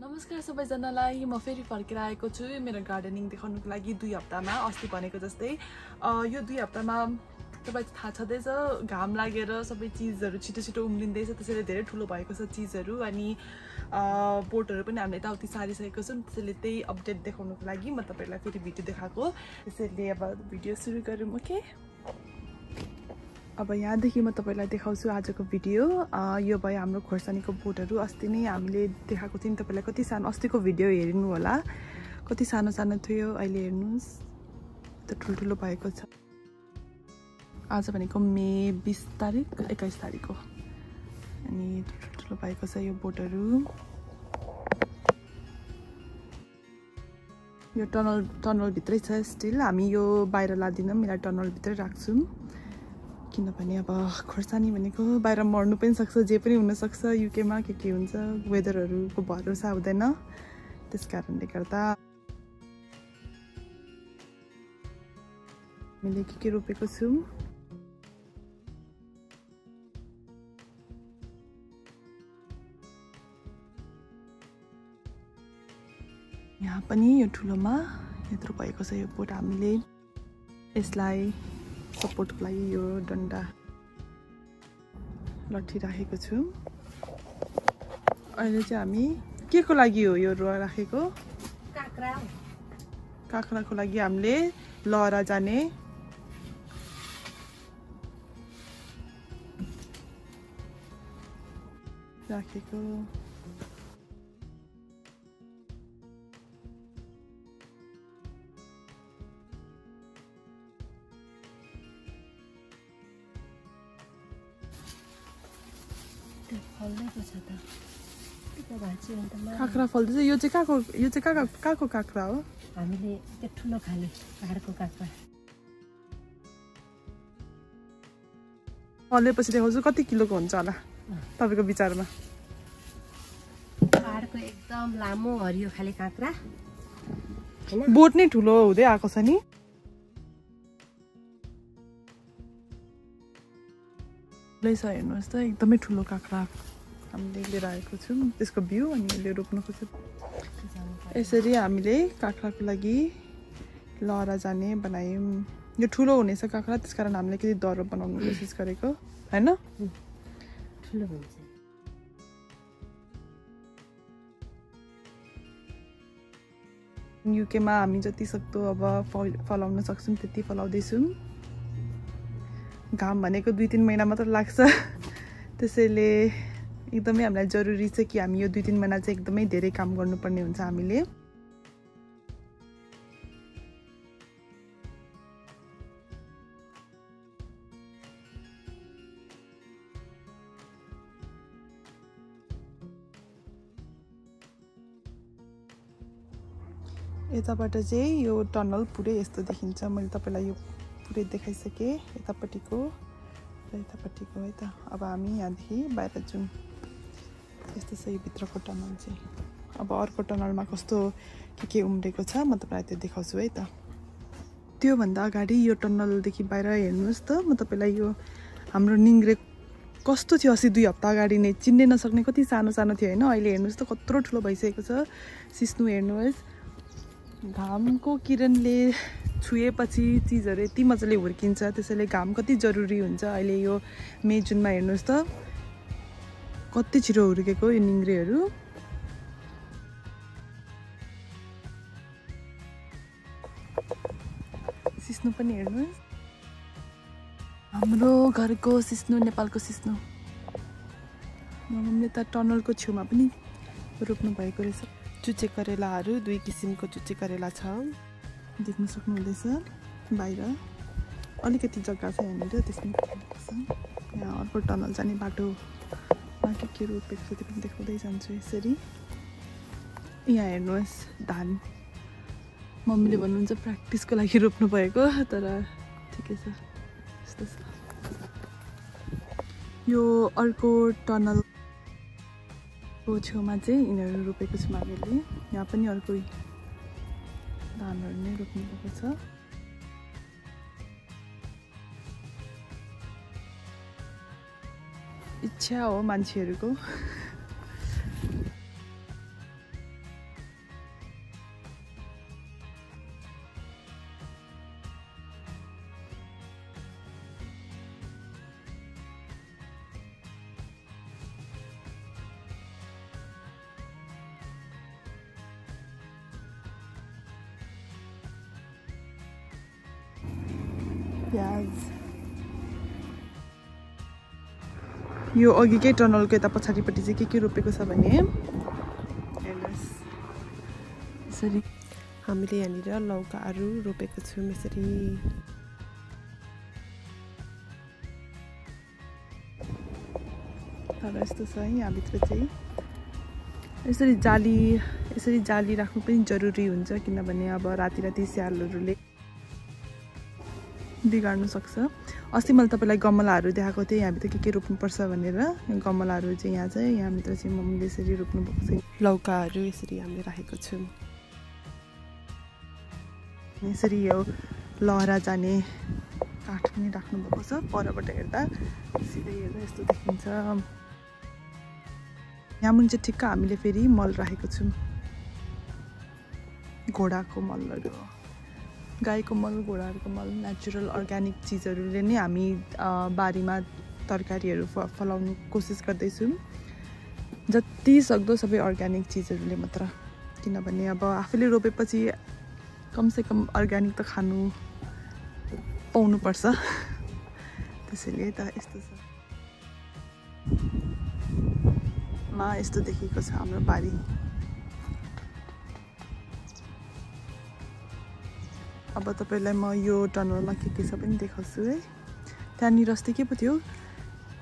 नमस्कार सबैजनालाई म फेरि फर्केर आएको छु मेरो गार्डनिङ देखाउनुको लागि दुई हप्तामा अस्ति भनेको जस्तै। यो दुई हप्तामा तपाईँलाई थाहा छँदैछ घाम लागेर सबै चिजहरू छिटो छिटो उम्लिँदैछ त्यसैले धेरै ठुलो भएको छ चिजहरू। अनि बोटहरू पनि हामीले यताउति सारिसकेको छौँ त्यसैले त्यही अपडेट देखाउनुको लागि म तपाईँहरूलाई फेरि भिडियो देखाएको। त्यसैले अब भिडियो सुरु गरौँ ओके? अब यहाँदेखि म तपाईँलाई देखाउँछु आजको भिडियो। यो भयो हाम्रो खोर्सानीको बोटहरू। अस्ति नै हामीले देखाएको थियौँ तपाईँलाई। कति सानो अस्तिको भिडियो हेर्नु होला। कति सानो सानो थियो। अहिले हेर्नुहोस्। त ठुल्ठुलो भएको छ। आज भनेको मे बिस तारिक एक्काइस तारिक हो अनि ठुल्ठुलो भएको छ यो बोटहरू। यो टनल टनलभित्रै छ स्टिल। हामी यो बाहिर लाँदैनौँ। यसलाई टनलभित्रै राख्छौँ। किनभने अब खोर्सानी भनेको बाहिर मर्नु पनि सक्छ जे पनि हुनसक्छ युकेमा के के हुन्छ वेदरहरूको भरोसा हुँदैन। त्यस कारणले गर्दा हामीले के के रोपेको छौँ? यहाँ पनि यो ठुलोमा यत्रो भएको छ यो बोट हामीले। यसलाई सपोर्टको लागि यो डन्डा लट्ठी राखेको छौँ। अहिले चाहिँ हामी के को लागि हो यो रुवा राखेको? काँक्रा काँक्राको लागि हामीले लहरा जाने। राखेको। काँक्रा फल्दैछ यो चाहिँ कहाँको यो चाहिँ कहाँ कहाँको काँक्रा हो। हामीले त्यो ठुलो खाले पाहाडको काँक्रा। फलेपछि देखाउँछु कति किलोको हुन्छ होला? तपाईँको विचारमा। पाहाडको एकदम लामो हरियो खाले काँक्रा। बोट नै ठुलो हुँदै आएको छ नि छ हेर्नुहोस् त एकदमै ठुलो काँक्रा। हामीले लिएर आएको छौँ त्यसको बिउ अनि यसले रोप्नु खोज्छ यसरी हामीले काँक्राको लागि लहरा जाने बनायौँ यो ठुलो हुनेछ काँक्रा त्यस कारण हामीले केही दरो बनाउनु कोसिस गरेको होइन ठुलो हुन्छ युकेमा हामी जति सक्दो अब फल फलाउन सक्छौँ त्यति फलाउँदैछौँ घाम भनेको दुई तिन महिना मात्र लाग्छ त्यसैले एकदमै हामीलाई जरुरी छ कि हामी यो दुई तिन महिना चाहिँ एकदमै धेरै काम गर्नुपर्ने हुन्छ हामीले। यताबाट चाहिँ यो टनल पुरै यस्तो देखिन्छ। मैले तपाईँलाई यो पुरै देखाइसकेँ यतापट्टिको र यतापट्टिको है त। अब हामी यहाँदेखि बाहिर जाउँ। यस्तो छ यो भित्रको टनल चाहिँ। अब अर्को टनलमा कस्तो के के उम्रेको छ म तपाईँलाई त्यो देखाउँछु है त। त्योभन्दा अगाडि यो टनलदेखि बाहिर हेर्नुहोस् त म तपाईँलाई यो हाम्रो निङ्ग्रे कस्तो थियो अस्ति दुई हप्ता अगाडि नै चिन्नै नसक्ने कति सानो सानो थियो होइन अहिले हेर्नुहोस् त कत्रो ठुलो भइसकेको छ। सिस्नु हेर्नुहोस् घामको किरणले छुएपछि चिजहरू यति मजाले हुर्किन्छ त्यसैले घाम कति जरुरी हुन्छ अहिले यो मे जुनमा हेर्नुहोस् त। कति छिटो हुर्केको यो निङ्ग्रेहरू सिस्नु पनि हेर्नुहोस्। हाम्रो घरको सिस्नु नेपालको सिस्नु। मम्मीले त टनलको छेउमा पनि रोप्नु भएको रहेछ। चुचे करेलाहरू दुई किसिमको चुचे करेला छ। देख्न सक्नुहुँदैछ बाहिर। अलिकति जग्गा छ यहाँनिर त्यसमा यहाँ अर्को टनल जाने बाटोमा के के रोपेको छ त्यो पनि देखाउँदै जान्छु यसरी यहाँ हेर्नुहोस् धान मम्मीले भन्नुहुन्छ प्र्याक्टिसको लागि रोप्नु भएको तर ठिकै छ यस्तो छ यो अर्को टनल को छेउमा चाहिँ यिनीहरू रोपेको छौँ हामीले यहाँ पनि अर्को धानहरू नै रोप्नु भएको छ Ciao, Manchego. Yes. यो अघिकै टनलको यता पछाडिपट्टि चाहिँ के के रोपेको छ भने? हेर्नुहोस्। यसरी हामीले यहाँनिर लौकाहरू रोपेको छौँ यसरी। तर यस्तो छ है यहाँभित्र चाहिँ। यसरी जाली यसरी जाली राख्नु पनि जरुरी हुन्छ किनभने अब राति राति स्यालहरूले बिगार्नु सक्छ। अस्ति मैले तपाईँलाई गमलाहरू देखाएको थिएँ यहाँभित्र के के रोप्नुपर्छ भनेर। गमलाहरू चाहिँ यहाँ चाहिँ यहाँभित्र चाहिँ मम्मीले यसरी रोप्नु भएको छ लौकाहरू यसरी हामीले राखेको छौँ। यसरी यो लहरा जाने काठ पनि राख्नुभएको छ। परबाट हेर्दा सिधै हेर्दा यस्तो देखिन्छ। यहाँ मुनि चाहिँ ठिक्क हामीले फेरि मल राखेको छौँ। घोडाको मलहरू गाईको मल घोडाहरूको मल नेचुरल अर्ग्यानिक चिजहरूले नै हामी बारीमा तरकारीहरू फ फलाउनु कोसिस गर्दैछौँ। जति सक्दो सबै अर्ग्यानिक चिजहरूले मात्र। किनभने अब आफूले रोपेपछि कमसेकम अर्ग्यानिक त खानु पाउनुपर्छ। त्यसैले त यस्तो छ। मा यस्तो देखिएको छ हाम्रो बारी। अब तपाईँलाई म यो टनलमा के के छ पनि देखाउँछु है। त्यहाँनिर अस्ति के पो थियो?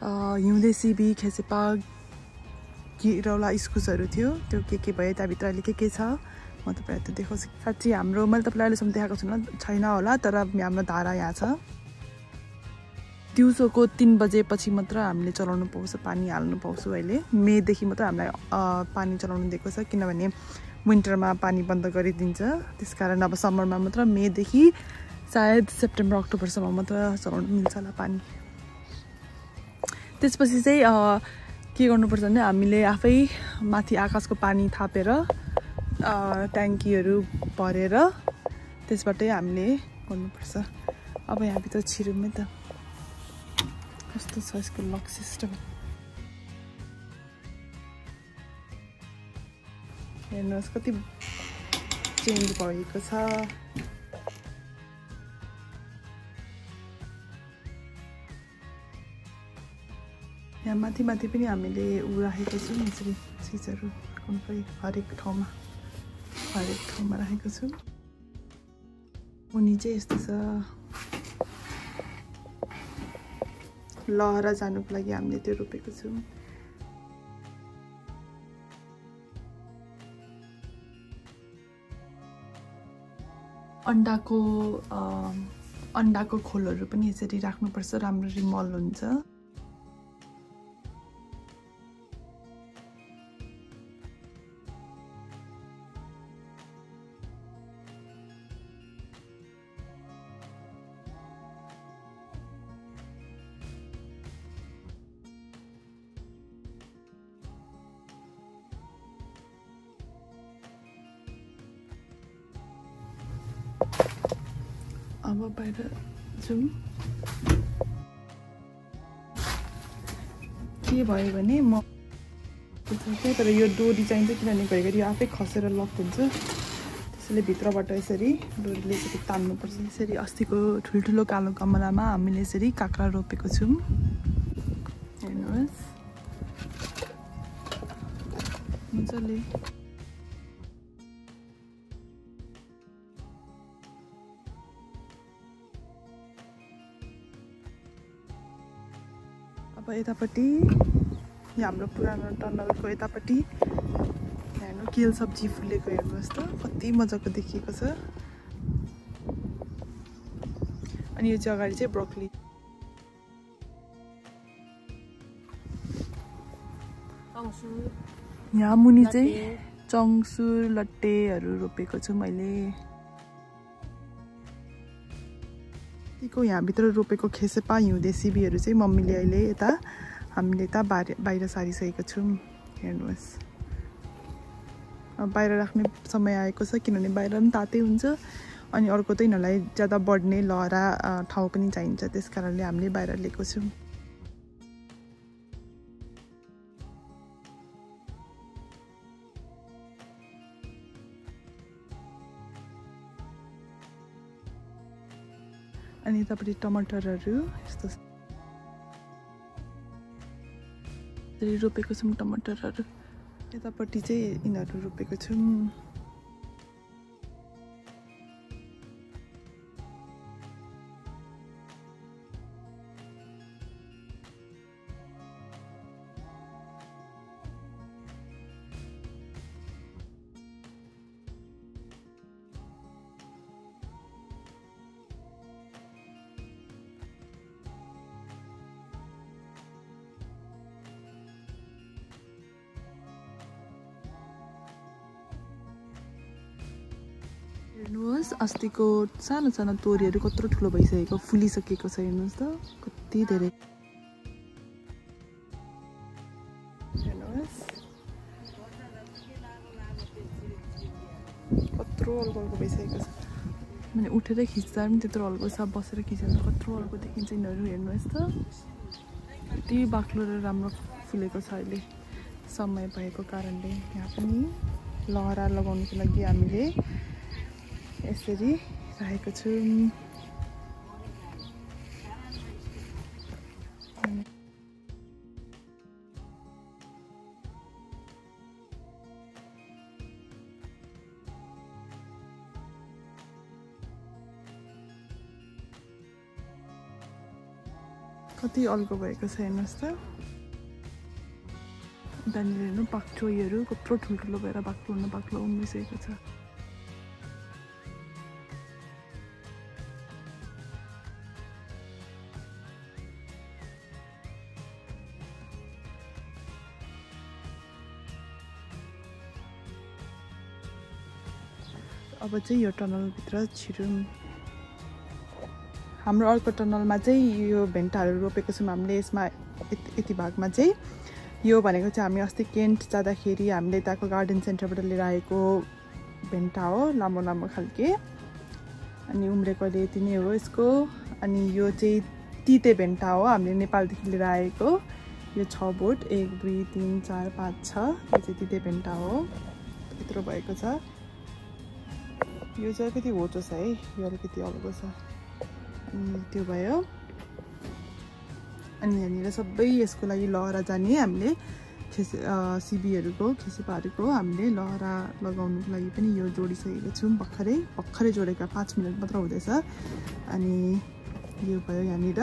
हिउँदे सिबी खेसेपा किरौला इस्कुसहरू थियो। त्यो के के भयो त्यहाँभित्र अहिले के के छ? म तपाईँलाई त्यो देखाउँछु। साँच्ची हाम्रो मैले तपाईँलाई अहिलेसम्म देखाएको छु छैन होला तर हाम्रो धारा यहाँ छ। दिउँसोको तिन बजेपछि मात्र हामीले चलाउनु पाउँछ पानी हाल्नु पाउँछु अहिले। मेदेखि मात्र हामीलाई पानी चलाउनु दिएको छ। किनभने विन्टरमा पानी बन्द गरिदिन्छ। त्यस कारण अब समरमा मात्र मेदेखि सायद सेप्टेम्बर अक्टोबरसम्म मात्र चलाउनु मिल्छ होला पानी। त्यसपछि चाहिँ के गर्नुपर्छ भने हामीले आफै माथि आकाशको पानी थापेर ट्याङ्कीहरू भरेर त्यसबाटै हामीले गर्नुपर्छ। अब यहाँभित्र छिरौँ त। कस्तो छ यसको लक सिस्टम? हेर्नुहोस् कति चेन्ज भएको छ। यहाँ माथि माथि पनि हामीले ऊ राखेको छौँ यसरी चिजहरू हरेक ठाउँमा हरेक ठाउँमा राखेको छौँ। मुनि चाहिँ यस्तो छ। लहरा जानुको लागि हामीले त्यो रोपेको छौँ। अन्डाको अन्डाको खोलहरू पनि यसरी राख्नुपर्छ राम्ररी मल हुन्छ। अब बाहिर जाउँ के भयो भने म तर यो डोरी चाहिन्छ किनभने घरिघरि आफै खसेर लक हुन्छ त्यसैले भित्रबाट यसरी डोरीले यसरी तान्नुपर्छ यसरी अस्तिको ठुल्ठुलो कालो गमलामा हामीले यसरी काँक्रा रोपेको छौँ हेर्नुहोस् मजाले अब यतापट्टि यो हाम्रो पुरानो टनलको यतापट्टि। हेर्नु केल सब्जी फुलेको हेर्नुहोस् त कति मजाको देखिएको छ। अनि यो चाहिँ अगाडि चाहिँ ब्रोकली। यहाँ मुनि चाहिँ चङ्सुर लट्टेहरू रोपेको छु मैले। कतिको यहाँभित्र रोपेको खेसेपा हिउँदे सिबीहरू चाहिँ मम्मीले अहिले यता हामीले यता बाहिर बाहिर सारिसकेको छौँ हेर्नुहोस् बाहिर राख्ने समय आएको छ किनभने बाहिर पनि तातै हुन्छ अनि अर्को त यिनीहरूलाई ज्यादा बढ्ने लहरा ठाउँ पनि चाहिन्छ त्यस कारणले हामीले बाहिर लिएको छौँ अनि यतापट्टि टमाटरहरू यस्तो रोपेको छौँ टमाटरहरू। यतापट्टि चाहिँ यिनीहरू रोपेको छौँ। हेर्नुहोस् अस्तिको सानो सानो तोरीहरू कत्रो ठुलो भइसकेको फुलिसकेको छ हेर्नुहोस् त कति धेरै। हेर्नुहोस्। कत्रो अल्गो अल्गो भइसकेको छ। मैले उठेर खिच्दा पनि त्यत्रो अल्गो छ बसेर पनि कत्रो अल्गो देखिन्छ यिनीहरू हेर्नुहोस् त। कति बाक्लो र राम्रो फुलेको छ अहिले समय भएको कारणले यहाँ पनि लहरा लगाउनुको लागि हामीले यसरी राखेको छौँ। कति अल्गो भएको छ हेर्नुहोस् त। त्यहाँनिर हेर्नु बाक्ठोहरू कत्रो ठुल्ठुलो भएर बाक्लो हुन बाक्लो उम्रिसकेको छ। अब चाहिँ यो टनलभित्र छिरौँ हाम्रो अर्को टनलमा चाहिँ यो भेन्टाहरू रोपेको छौँ हामीले यसमा यति भागमा चाहिँ। यो भनेको चाहिँ हामी अस्ति केन्ट जाँदाखेरि हामीले यताको गार्डन सेन्टरबाट लिएर आएको भेन्टा हो लामो लामो खालके। अनि उम्रेको यति नै हो यसको। अनि यो चाहिँ तिते भेन्टा हो हामीले नेपालदेखि लिएर आएको। यो छ बोट एक दुई तिन चार पाँच छ। यो चाहिँ तिते भेन्टा हो। यत्रो भएको छ। यो चाहिँ अलिकति होचो छ है यो अलिकति अल्गो छ। अनि त्यो भयो। अनि यहाँनिर सबै यसको लागि लहरा जाने हामीले। खेस सिबीहरूको खेसेपाहरूको हामीले लहरा लगाउनुको लागि पनि यो जोडिसकेको छौँ भर्खरै। भर्खरै जोडेका पाँच मिनट मात्र हुँदैछ। अनि यो भयो यहाँनिर।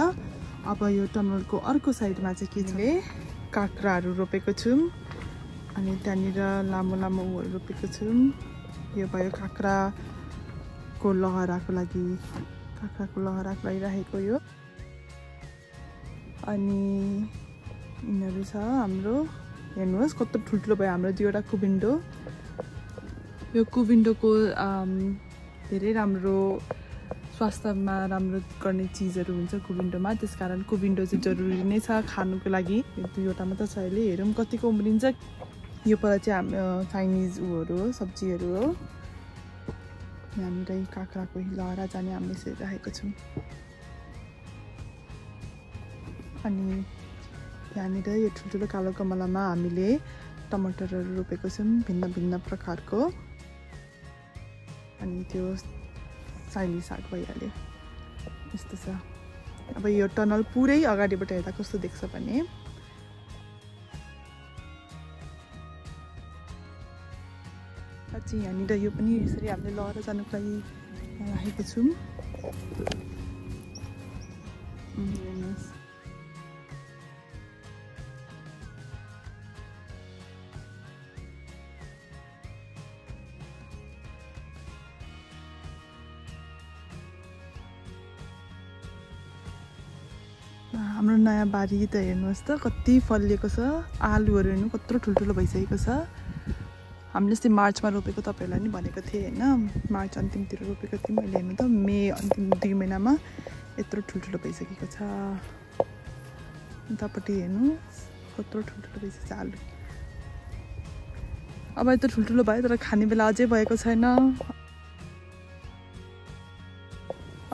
अब यो टनलको अर्को साइडमा चाहिँ के छ? काँक्राहरू रोपेको छौँ। अनि त्यहाँनिर लामो लामो उहरू रोपेको छौँ। यो भयो काँक्राको लहराको लागि काँक्राको लहराको लागि राखेको यो। अनि यिनीहरू छ हाम्रो। हेर्नुहोस् कस्तो ठुल्ठुलो भयो हाम्रो दुईवटा कुविन्डो। यो कुविन्डोको धेरै राम्रो स्वास्थ्यमा राम्रो गर्ने चिजहरू हुन्छ कुविन्डोमा। त्यस कारण कुविन्डो चाहिँ जरुरी नै छ खानुको लागि। दुईवटा मात्र छ अहिले। हेरौँ कतिको उम्रिन्छ। यो पर चाहिँ हाम्रो चाइनिज उहरू हो सब्जीहरू हो। यहाँनिर काँक्राको लहरा जाने हामीले यसरी राखेको छौँ अनि यहाँनिर यो ठुल्ठुलो कालो गमलामा हामीले टमाटरहरू रोपेको छौँ भिन्न भिन्न प्रकारको अनि त्यो साइली साग भइहाल्यो यस्तो छ अब यो टनल पुरै अगाडिबाट हेर्दा कस्तो देख्छ भने अझै यहाँनिर यो पनि यसरी हामीले लहर जानुको लागि राखेको छौँ। हाम्रो नयाँ बारी त हेर्नुहोस् त कति फलिएको छ। आलुहरू हेर्नु कत्रो ठुल्ठुलो भइसकेको छ। हामीले अस्ति मार्चमा रोपेको तपाईँहरूलाई नि भनेको थिएँ होइन। मार्च अन्तिमतिर रोपेको थिएँ मैले हेर्नु त। मे अन्तिम दुई महिनामा यत्रो ठुल्ठुलो भइसकेको छ। उतापट्टि हेर्नु कत्रो ठुल्ठुलो भइसकेको छ आलु। अब यत्रो ठुल्ठुलो भयो तर खाने बेला अझै भएको छैन।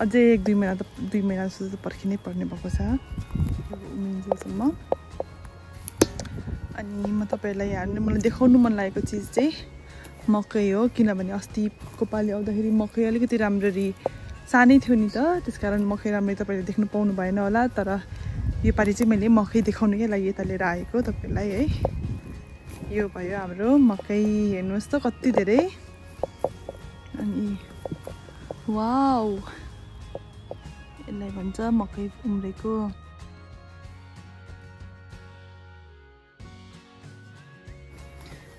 अझै एक दुई महिना त दुई महिना जस्तो त पर्खिनै पर्ने भएको छ। उम्रिन्जेलसम्म अनि म तपाईँहरूलाई यहाँ मलाई देखाउनु मन लागेको चिज चाहिँ मकै हो किनभने अस्तिको पालि आउँदाखेरि मकै अलिकति राम्ररी सानै थियो नि त त्यस कारण मकै राम्ररी तपाईँले देख्नु पाउनु भएन होला तर योपालि चाहिँ मैले मकै देखाउनुकै लागि यता लिएर आएको तपाईँलाई है। यो भयो हाम्रो मकै हेर्नुहोस् त कति धेरै। अनि वाउ! यसलाई भन्छ मकै उम्रेको।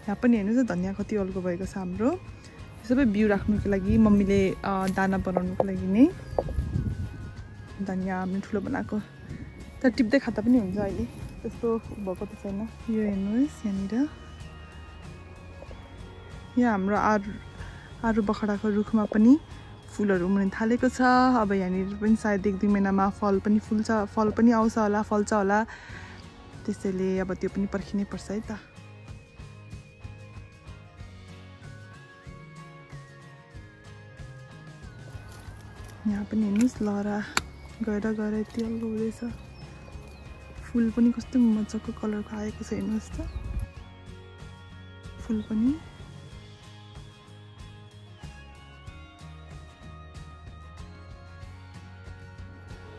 यहाँ पनि हेर्नुहोस् न धनियाँ कति अल्गो भएको छ हाम्रो। सबै बिउ राख्नुको लागि मम्मीले दाना बनाउनुको लागि नै धनियाँ हामी ठुलो बनाएको। तर टिप्दै खाता पनि हुन्छ अहिले। त्यस्तो भएको त छैन। यो हेर्नुहोस् यहाँनिर। यहाँ हाम्रो आरु आरु बखडाको रुखमा पनि फुलहरू उम्रिन थालेको छ। अब यहाँनिर पनि सायद एक दुई महिनामा फल पनि फुल्छ फल पनि आउँछ होला फल्छ होला। त्यसैले अब त्यो पनि पर्खिनै पर्छ है त। यहाँ पनि हेर्नुहोस् लहरा गएर गएर यति अल्लो हुँदैछ। फुल पनि कस्तो मजाको कलरको आएको छ हेर्नुहोस् त। फुल पनि।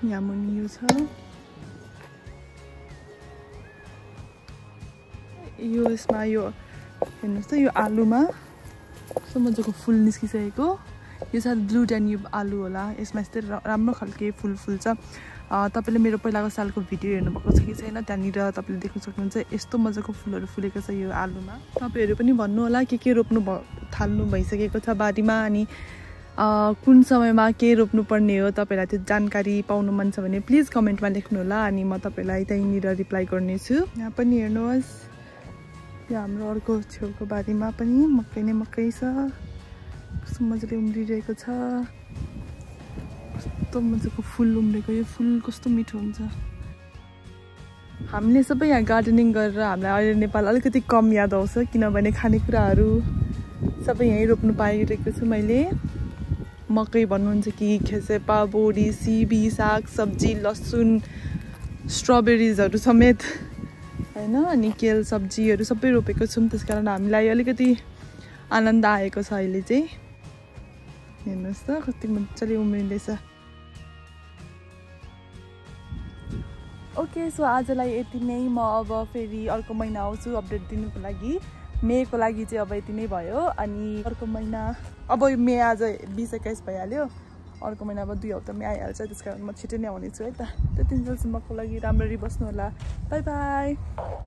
यहाँ मुनि यो छ। यो यसमा यो हेर्नुहोस् त यो आलुमा कस्तो मजाको फुल निस्किसकेको। यो सायद ब्लु डेन्युब आलु होला। यसमा यस्तै राम्रो खालके फुल फुल्छ। तपाईँले मेरो पहिलाको सालको भिडियो हेर्नुभएको छ कि छैन? त्यहाँनिर तपाईँले देख्न सक्नुहुन्छ यस्तो मजाको फुलहरू फुलेको छ यो आलुमा। तपाईँहरू पनि भन्नु होला के के रोप्नु भ थाल्नु भइसकेको छ बारीमा अनि कुन समयमा के रोप्नुपर्ने हो तपाईँलाई त्यो जानकारी पाउनु मन छ भने प्लिज कमेन्टमा लेख्नु होला अनि म तपाईँलाई त्यहीँनिर रिप्लाई गर्नेछु। यहाँ पनि हेर्नुहोस् यो हाम्रो अर्को छेउको बारीमा पनि मकै नै मकै छ। कस्तो मजाले उम्रिरहेको छ। कस्तो मजाको फुल उम्रेको यो फुल कस्तो मिठो हुन्छ। हामीले सबै यहाँ गार्डनिङ गरेर हामीलाई अहिले नेपाल अलिकति कम याद आउँछ किनभने खानेकुराहरू सबै यहीँ रोप्नु पाइरहेको छु मैले। मकै भन्नुहुन्छ कि खेसेपा बोडी सिबी साग सब्जी लसुन स्ट्रबेरिजहरू समेत होइन अनि केल सब्जीहरू सबै रोपेको छौँ। त्यस कारण हामीलाई अलिकति आनन्द आएको छ अहिले चाहिँ। हेर्नुहोस् त कति मजाले उम्रिँदैछ ओके सो आजलाई यति नै म अब फेरि अर्को महिना आउँछु अपडेट दिनुको लागि मेको लागि चाहिँ अब यति नै भयो अनि अर्को महिना अब मे आज बिस एक्काइस भइहाल्यो अर्को महिना अब दुई हप्तामै आइहाल्छ त्यस कारण म छिटै नै आउनेछु है त त्यति जेलसम्मको लागि राम्ररी बस्नु होला बाई बाई